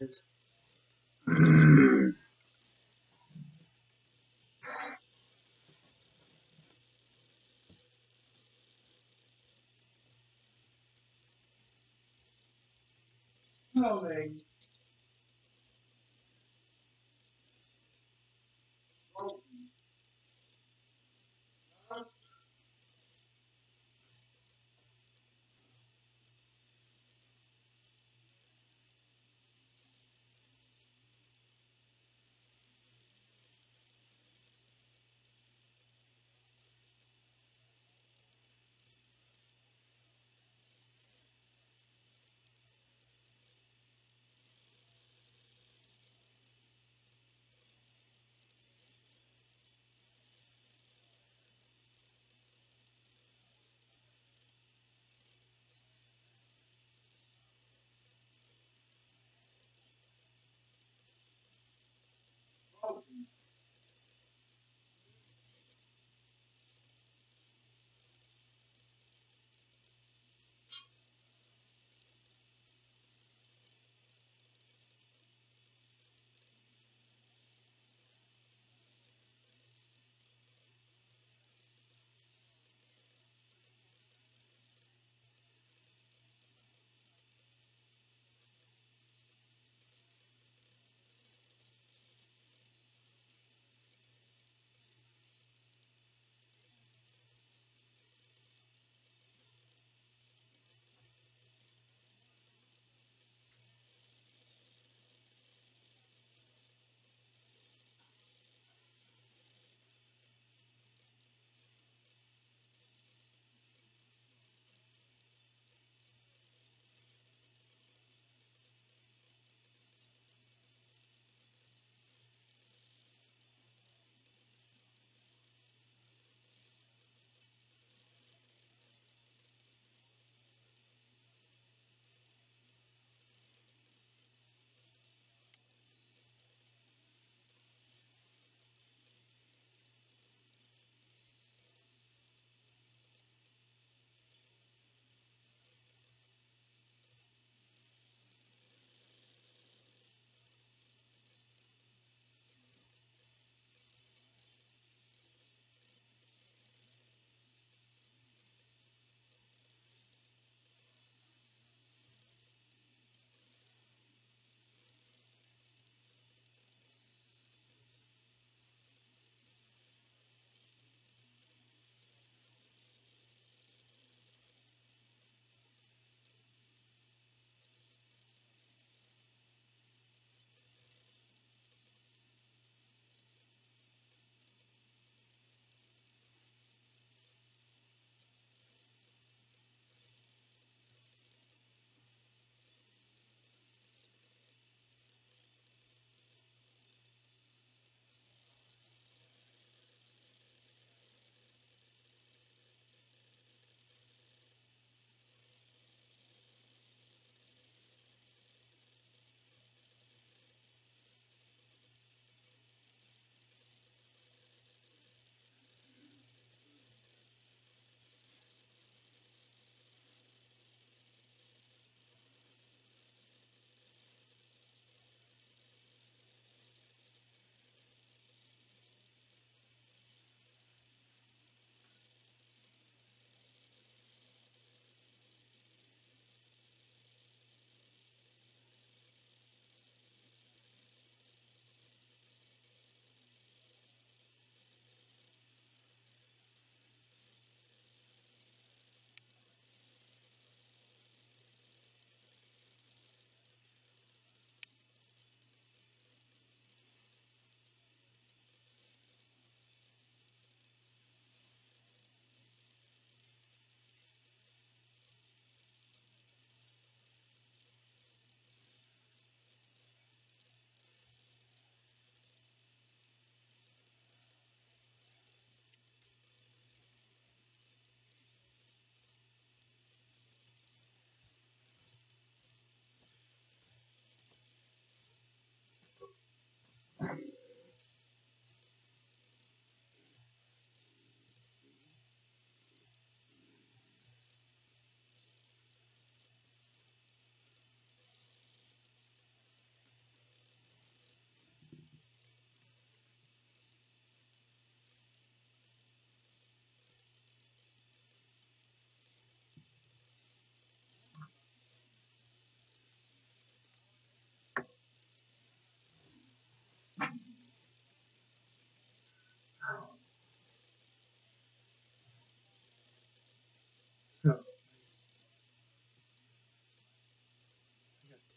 is. Coming.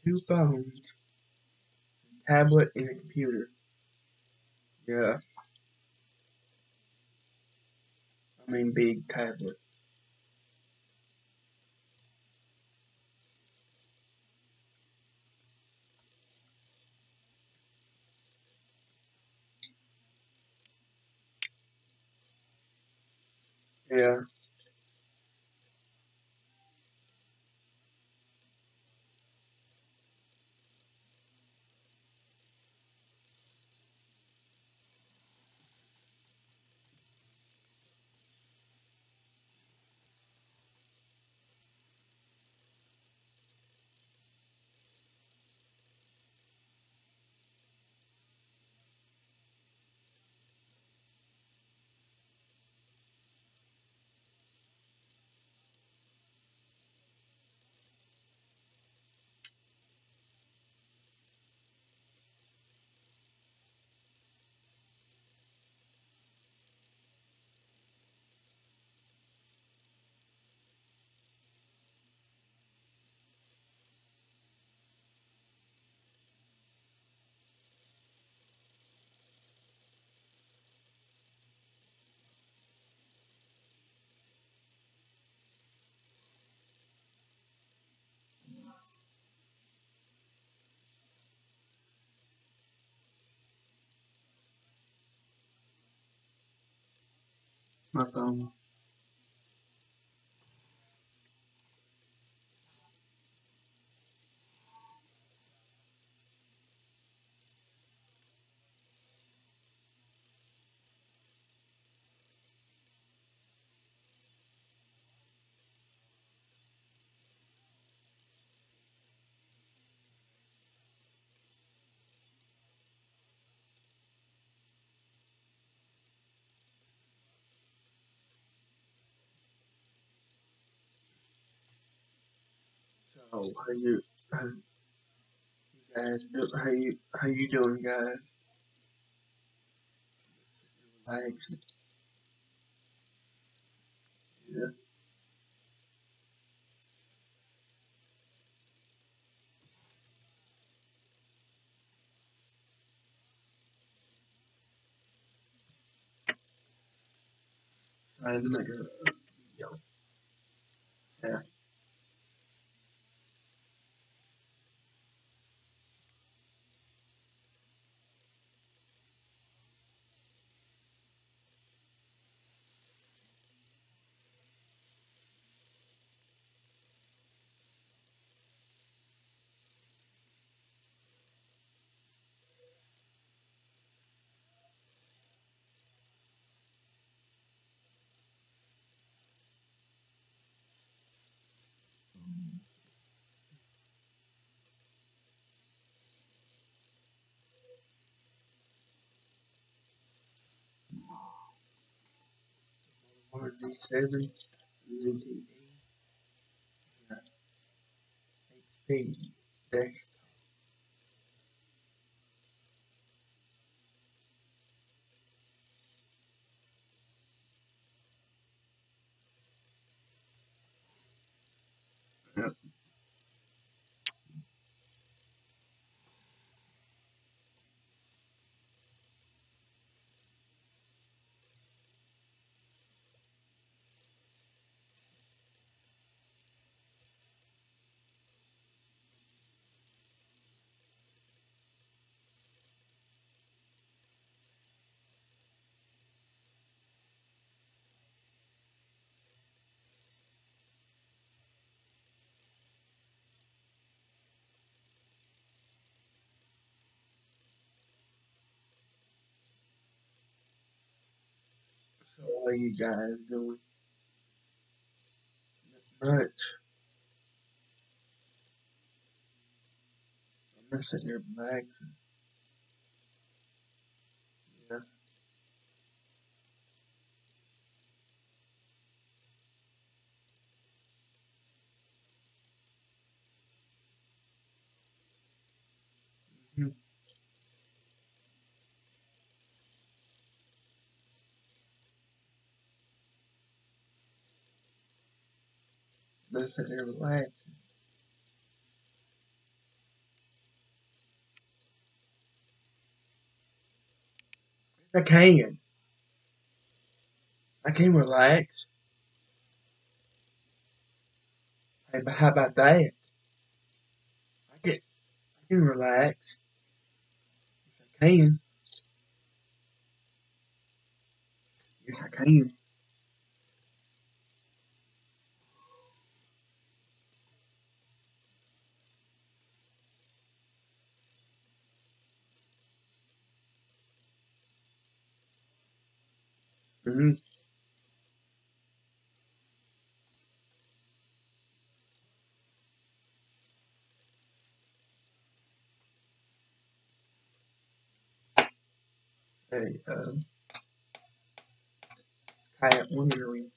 Two phones, a tablet, and a computer. Yeah. I mean, big tablet. Yeah. 那算了 So how you how you guys do how you how you doing guys? Relaxing. Yeah. So I had to video. Yeah. RG seven ZTE HP desktop. Yep. So how are you guys doing? Not much. I'm just sitting here relaxing. Yeah. For their lives. I can. I can relax. How about that? I can, I can relax. I can. Yes, I can. Mm-hmm. Hey, um, kayak wondering.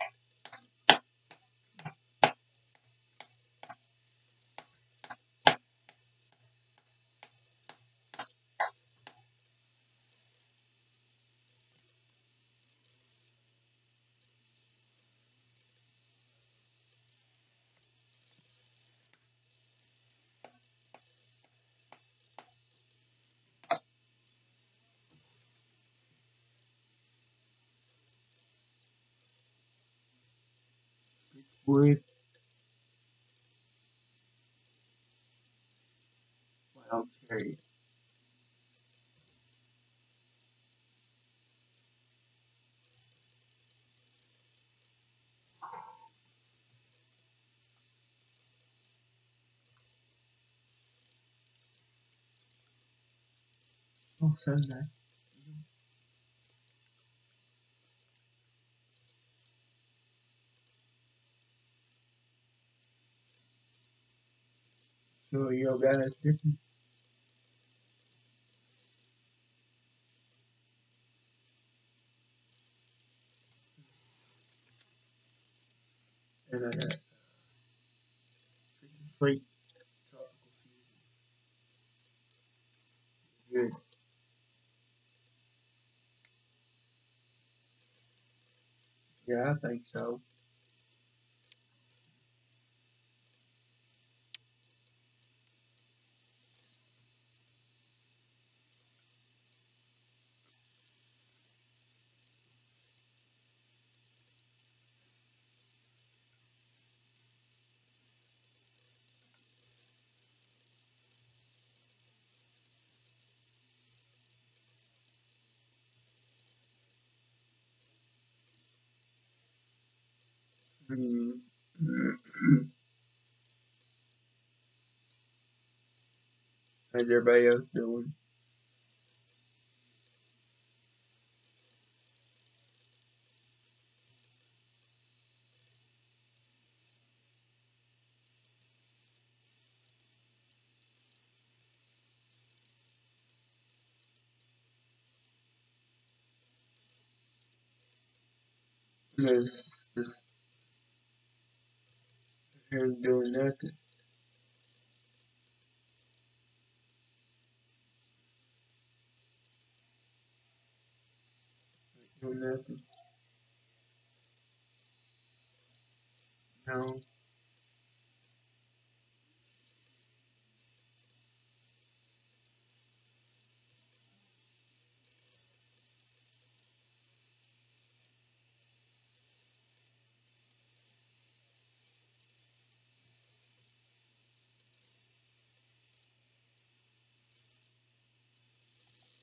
Wood. Wild cherry. Oh, so nice. Your guys. And I got freaking sweet tropical fusion. Good. Yeah, I think so. Mm. How's everybody else doing? Just, just here doing nothing. Doing nothing. No.